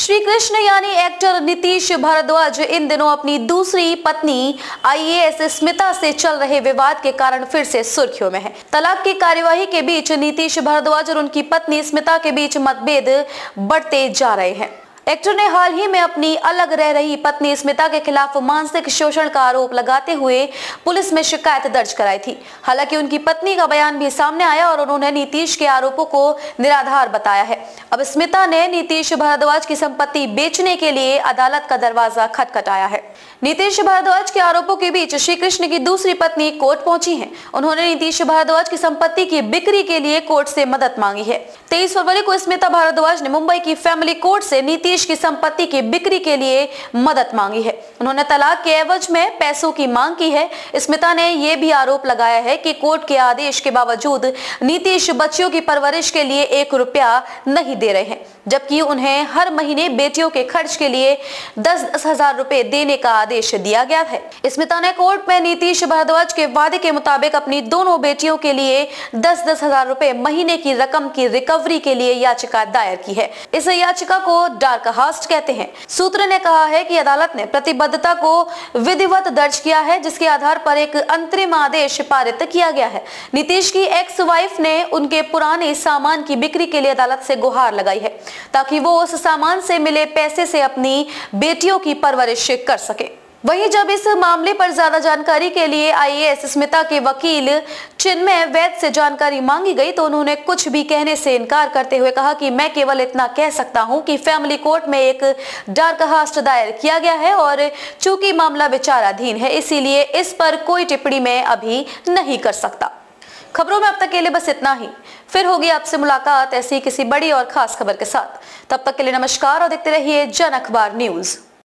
श्री कृष्ण यानी एक्टर नीतीश भारद्वाज इन दिनों अपनी दूसरी पत्नी आईएएस स्मिता से चल रहे विवाद के कारण फिर से सुर्खियों में है। तलाक की कार्यवाही के बीच नीतीश भारद्वाज और उनकी पत्नी स्मिता के बीच मतभेद बढ़ते जा रहे हैं। एक्टर ने हाल ही में अपनी अलग रह रही पत्नी स्मिता के खिलाफ मानसिक शोषण का आरोप लगाते हुए पुलिस में शिकायत दर्ज कराई थी। हालाँकि उनकी पत्नी का बयान भी सामने आया और उन्होंने नीतीश के आरोपों को निराधार बताया है। अब स्मिता ने नीतीश भारद्वाज की संपत्ति बेचने के लिए अदालत का दरवाज़ा खटखटाया है। नीतीश भारद्वाज के आरोपों के बीच श्री कृष्ण की दूसरी पत्नी कोर्ट पहुँची है। उन्होंने नीतीश भारद्वाज की संपत्ति की बिक्री के लिए कोर्ट से मदद मांगी है। तेईस फरवरी को स्मिता भारद्वाज ने मुंबई की फैमिली कोर्ट से नीतीश की संपत्ति की बिक्री के लिए मदद मांगी है। उन्होंने तलाक के एवज में पैसों की मांग की है। स्मिता ने यह भी आरोप लगाया है कि कोर्ट के आदेश के बावजूद नीतीश बच्चियों की परवरिश के लिए एक रुपया नहीं दे रहे हैं, जबकि उन्हें हर महीने बेटियों के खर्च के लिए दस दस हज़ार रुपए देने का आदेश दिया गया है। स्मिता ने कोर्ट में नीतीश भारद्वाज के वादे के मुताबिक अपनी दोनों बेटियों के लिए दस दस हज़ार रुपए महीने की रकम की रिकवरी के लिए याचिका दायर की है। इस याचिका को डार्क हास्ट कहते हैं। सूत्र ने कहा है कि अदालत ने प्रतिबद्धता को विधिवत दर्ज किया है, जिसके आधार पर एक अंतरिम आदेश पारित किया गया है। नीतीश की एक्स वाइफ ने उनके पुराने सामान की बिक्री के लिए अदालत से गुहार लगाई है, ताकि वो उस सामान से मिले पैसे से अपनी बेटियों की परवरिश कर सके। वहीं जब इस मामले पर ज़्यादा जानकारी के लिए आईएएस स्मिता के वकील चिन्मय वैद से जानकारी मांगी गई तो उन्होंने कुछ भी कहने से इनकार करते हुए कहा कि मैं केवल इतना कह सकता हूँ कि फैमिली कोर्ट में एक डार्कहास्ट दायर किया गया है और चूँकि मामला विचाराधीन है, इसीलिए इस पर कोई टिप्पणी मैं अभी नहीं कर सकता। खबरों में अब तक के लिए बस इतना ही। फिर होगी आपसे मुलाकात ऐसी किसी बड़ी और खास खबर के साथ। तब तक के लिए नमस्कार और देखते रहिए जन अखबार न्यूज़।